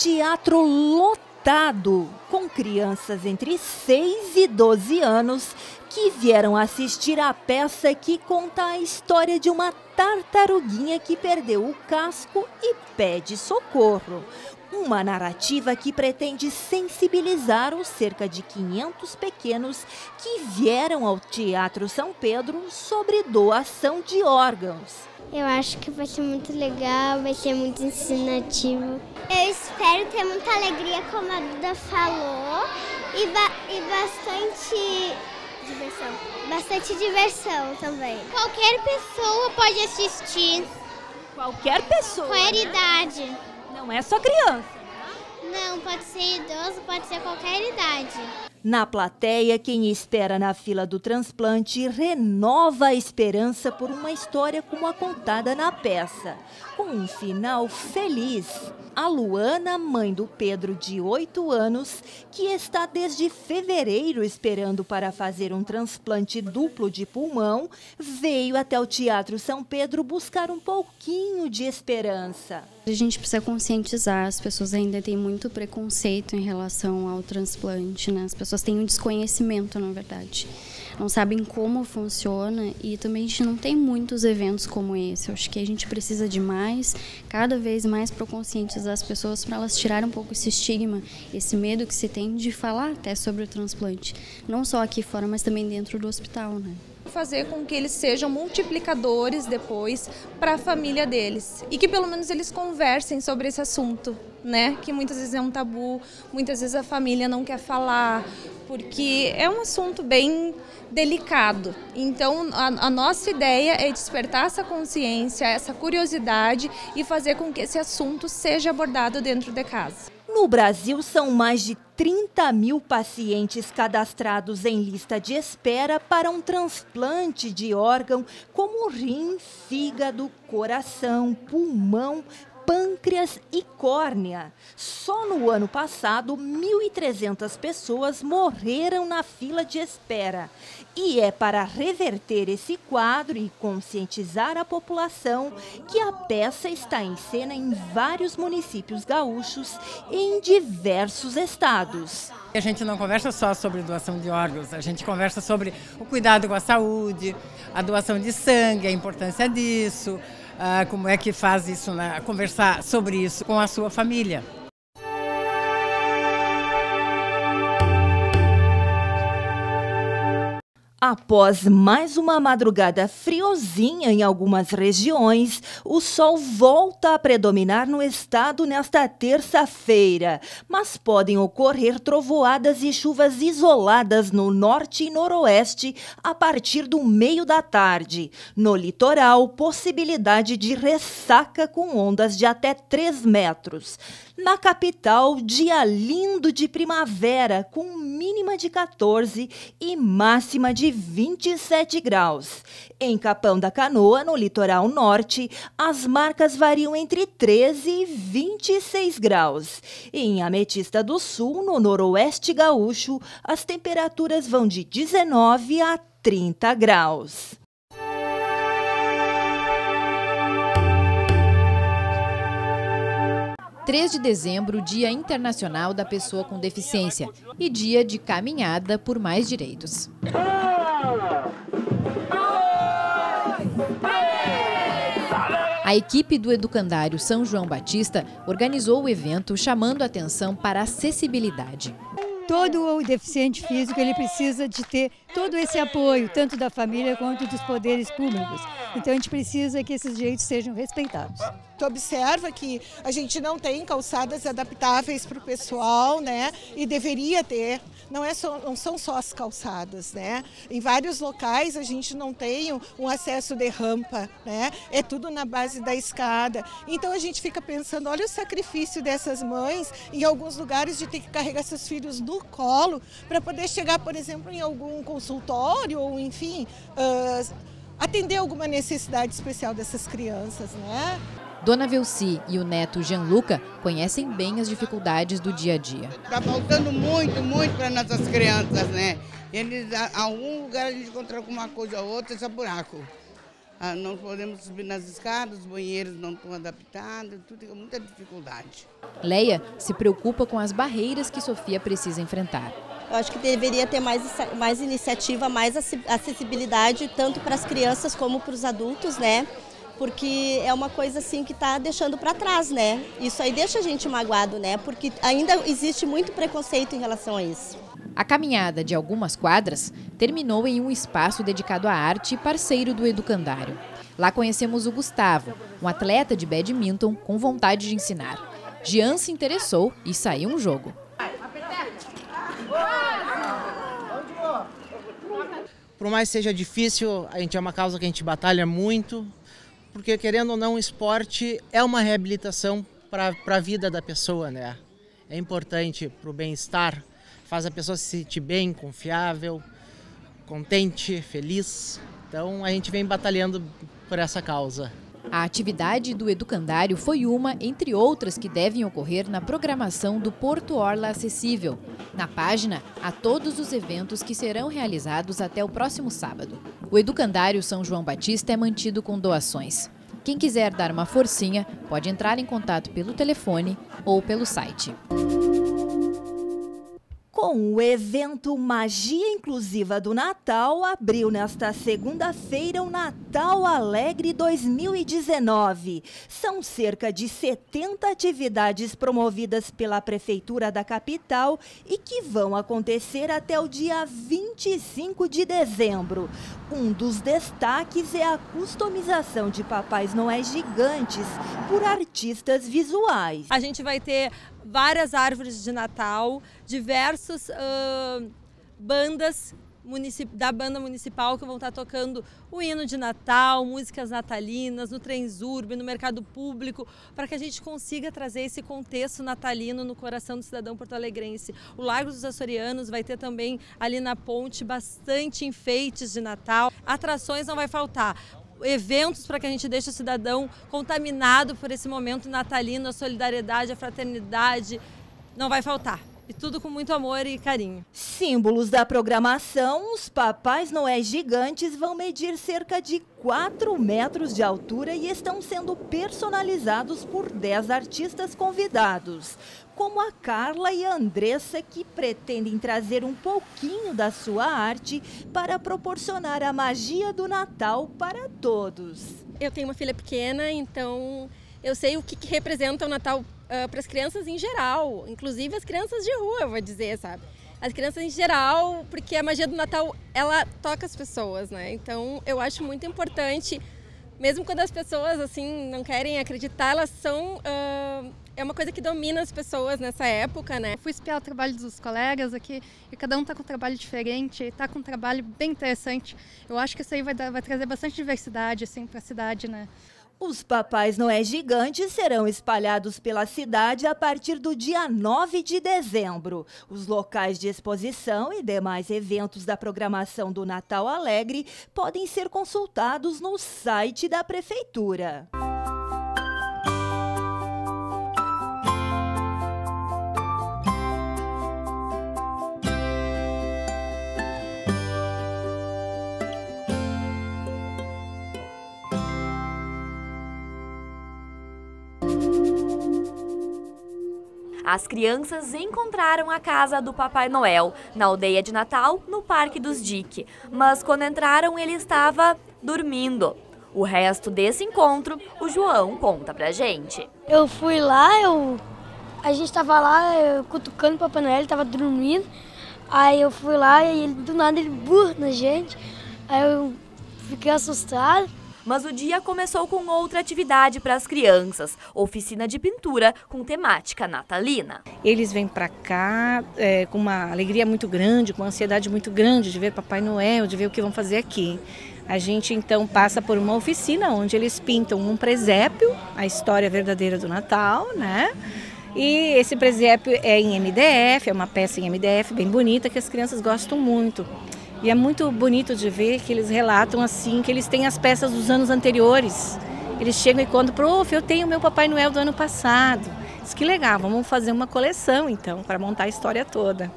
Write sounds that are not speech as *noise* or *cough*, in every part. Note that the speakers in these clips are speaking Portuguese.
Teatro lotado, com crianças entre 6 e 12 anos que vieram assistir a peça que conta a história de uma tartaruguinha que perdeu o casco e pede socorro. Uma narrativa que pretende sensibilizar os cerca de 500 pequenos que vieram ao Teatro São Pedro sobre doação de órgãos. Eu acho que vai ser muito legal, vai ser muito ensinativo. Eu espero ter muita alegria, como a Duda falou, e, ba e bastante diversão. Bastante diversão também. Qualquer pessoa pode assistir. Qualquer pessoa. Qualquer idade. Não é só criança. Não, pode ser idoso, pode ser qualquer idade. Na plateia, quem espera na fila do transplante renova a esperança por uma história como a contada na peça, com um final feliz. A Luana, mãe do Pedro, de 8 anos, que está desde fevereiro esperando para fazer um transplante duplo de pulmão, veio até o Teatro São Pedro buscar um pouquinho de esperança. A gente precisa conscientizar, as pessoas ainda têm muito preconceito em relação ao transplante, né? As pessoas têm um desconhecimento, na verdade. Não sabem como funciona e também a gente não tem muitos eventos como esse. Eu acho que a gente precisa de mais, cada vez mais para conscientizar as pessoas para elas tirarem um pouco esse estigma, esse medo que se tem de falar até sobre o transplante, não só aqui fora, mas também dentro do hospital, né? fazer com que eles sejam multiplicadores depois para a família deles e que pelo menos eles conversem sobre esse assunto, né? Que muitas vezes é um tabu, muitas vezes a família não quer falar, porque é um assunto bem delicado. Então, a, a, nossa ideia é despertar essa consciência, essa curiosidade e fazer com que esse assunto seja abordado dentro de casa. No Brasil, são mais de 30 mil pacientes cadastrados em lista de espera para um transplante de órgão como rim, fígado, coração, pulmão, pâncreas e córnea. Só no ano passado, 1.300 pessoas morreram na fila de espera. E é para reverter esse quadro e conscientizar a população que a peça está em cena em vários municípios gaúchos e em diversos estados. A gente não conversa só sobre doação de órgãos, a gente conversa sobre o cuidado com a saúde, a doação de sangue, a importância disso, ah, como é que faz isso, né? conversar sobre isso com a sua família. Após mais uma madrugada friozinha em algumas regiões, o sol volta a predominar no estado nesta terça-feira, mas podem ocorrer trovoadas e chuvas isoladas no norte e noroeste a partir do meio da tarde. No litoral, possibilidade de ressaca com ondas de até 3 metros. Na capital, dia lindo de primavera, com mínima de 14 e máxima de 27 graus. Em Capão da Canoa, no litoral norte, as marcas variam entre 13 e 26 graus. Em Ametista do Sul, no noroeste gaúcho, as temperaturas vão de 19 a 30 graus. 3 de dezembro, Dia Internacional da Pessoa com Deficiência e Dia de Caminhada por Mais Direitos. A equipe do Educandário São João Batista organizou o evento chamando atenção para a acessibilidade todo o deficiente físico ele precisa de ter todo esse apoio, tanto da família quanto dos poderes públicos. Então a gente precisa que esses direitos sejam respeitados. Tu observa que a gente não tem calçadas adaptáveis para o pessoal, né? E deveria ter. Não, é só, não são só as calçadas, né? Em vários locais a gente não tem um acesso de rampa, né? É tudo na base da escada. Então a gente fica pensando, olha o sacrifício dessas mães em alguns lugares de ter que carregar seus filhos no colo para poder chegar, por exemplo, em algum consultório ou, enfim, uh, atender alguma necessidade especial dessas crianças, né? Dona Velci e o neto Gianluca conhecem bem as dificuldades do dia a dia. Está faltando muito, muito para nossas crianças, né? Eles, a algum lugar a gente encontra alguma coisa ou outra, esse é buraco. Ah, não podemos subir nas escadas, os banheiros não estão adaptados, tudo com muita dificuldade. Leia se preocupa com as barreiras que Sofia precisa enfrentar. Eu acho que deveria ter mais, mais iniciativa, mais acessibilidade, tanto para as crianças como para os adultos, né? Porque é uma coisa assim que está deixando para trás, né? Isso aí deixa a gente magoado, né? Porque ainda existe muito preconceito em relação a isso. A caminhada de algumas quadras terminou em um espaço dedicado à arte parceiro do educandário. Lá conhecemos o Gustavo, um atleta de badminton com vontade de ensinar. Jean se interessou e saiu um jogo. Por mais seja difícil, a gente é uma causa que a gente batalha muito, porque querendo ou não, o esporte é uma reabilitação para a vida da pessoa, né? É importante para o bem-estar, faz a pessoa se sentir bem, confiável, contente, feliz. Então a gente vem batalhando por essa causa. A atividade do educandário foi uma, entre outras, que devem ocorrer na programação do Porto Orla Acessível. Na página, há todos os eventos que serão realizados até o próximo sábado. O educandário São João Batista é mantido com doações. Quem quiser dar uma forcinha, pode entrar em contato pelo telefone ou pelo site. Com o evento Magia Inclusiva do Natal, abriu nesta segunda-feira o Natal Alegre 2019. São cerca de 70 atividades promovidas pela Prefeitura da capital e que vão acontecer até o dia 25 de dezembro. Um dos destaques é a customização de Papais Noé gigantes por artistas visuais. A gente vai ter várias árvores de Natal, diversas uh, bandas da banda municipal que vão estar tocando o hino de Natal, músicas natalinas, no Transurb, no mercado público, para que a gente consiga trazer esse contexto natalino no coração do cidadão porto-alegrense. O Largo dos Açorianos vai ter também ali na ponte bastante enfeites de Natal. Atrações não vai faltar eventos para que a gente deixe o cidadão contaminado por esse momento natalino, a solidariedade, a fraternidade, não vai faltar. E tudo com muito amor e carinho. Símbolos da programação: os Papais Noé gigantes vão medir cerca de 4 metros de altura e estão sendo personalizados por 10 artistas convidados como a Carla e a Andressa, que pretendem trazer um pouquinho da sua arte para proporcionar a magia do Natal para todos. Eu tenho uma filha pequena, então eu sei o que, que representa o Natal uh, para as crianças em geral, inclusive as crianças de rua, eu vou dizer, sabe? As crianças em geral, porque a magia do Natal, ela toca as pessoas, né? Então eu acho muito importante, mesmo quando as pessoas, assim, não querem acreditar, elas são... Uh, é uma coisa que domina as pessoas nessa época, né? Fui espiar o trabalho dos colegas aqui e cada um está com um trabalho diferente, está com um trabalho bem interessante. Eu acho que isso aí vai, dar, vai trazer bastante diversidade assim, para a cidade, né? Os Papais Noé Gigantes serão espalhados pela cidade a partir do dia 9 de dezembro. Os locais de exposição e demais eventos da programação do Natal Alegre podem ser consultados no site da Prefeitura. As crianças encontraram a casa do Papai Noel na aldeia de Natal, no Parque dos Dique, mas quando entraram ele estava dormindo. O resto desse encontro, o João conta pra gente. Eu fui lá, eu a gente tava lá eu, cutucando o Papai Noel, ele tava dormindo. Aí eu fui lá e ele, do nada ele burra na gente. Aí eu fiquei assustado. Mas o dia começou com outra atividade para as crianças, oficina de pintura com temática natalina. Eles vêm para cá é, com uma alegria muito grande, com uma ansiedade muito grande de ver Papai Noel, de ver o que vão fazer aqui. A gente então passa por uma oficina onde eles pintam um presépio, a história verdadeira do Natal, né? E esse presépio é em MDF, é uma peça em MDF bem bonita que as crianças gostam muito. E é muito bonito de ver que eles relatam assim, que eles têm as peças dos anos anteriores. Eles chegam e contam, prof, eu tenho meu Papai Noel do ano passado. Diz que legal, vamos fazer uma coleção então, para montar a história toda.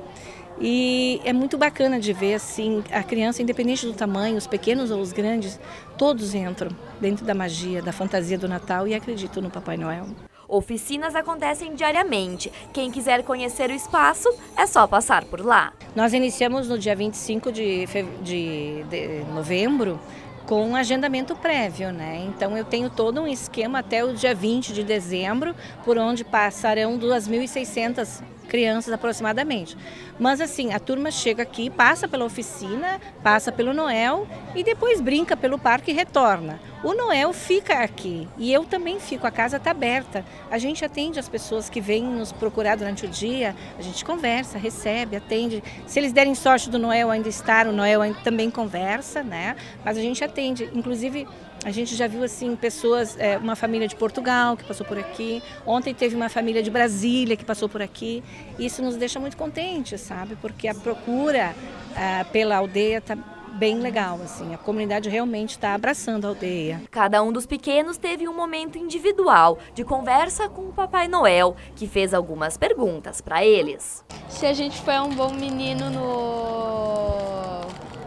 E é muito bacana de ver assim a criança, independente do tamanho, os pequenos ou os grandes, todos entram dentro da magia, da fantasia do Natal e acreditam no Papai Noel. Oficinas acontecem diariamente. Quem quiser conhecer o espaço, é só passar por lá. Nós iniciamos no dia 25 de, de, de novembro com um agendamento prévio, né? Então eu tenho todo um esquema até o dia 20 de dezembro, por onde passarão 2.600 crianças aproximadamente. Mas assim, a turma chega aqui, passa pela oficina, passa pelo Noel e depois brinca pelo parque e retorna. O Noel fica aqui e eu também fico, a casa está aberta. A gente atende as pessoas que vêm nos procurar durante o dia, a gente conversa, recebe, atende. Se eles derem sorte do Noel ainda estar, o Noel também conversa, né? Mas a gente atende. Inclusive, a gente já viu assim pessoas, é, uma família de Portugal que passou por aqui. Ontem teve uma família de Brasília que passou por aqui. Isso nos deixa muito contentes, sabe? Porque a procura é, pela aldeia está bem legal, assim. A comunidade realmente está abraçando a aldeia. Cada um dos pequenos teve um momento individual de conversa com o Papai Noel, que fez algumas perguntas para eles. Se a gente foi um bom menino no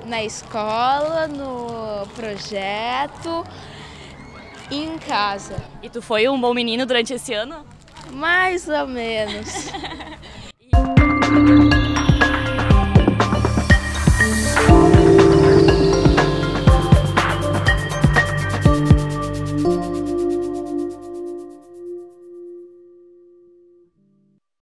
na escola, no projeto e em casa. E tu foi um bom menino durante esse ano? Mais ou menos. *laughs*